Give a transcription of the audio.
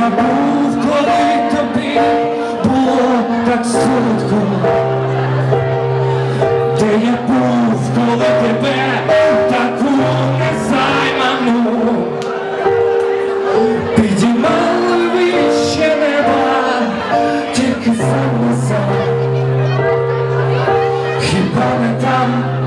Я був, коли тобі було так солодко, де я був, коли тебе таку незайману підіймали вище неба, тільки сам не сам, хіба не там.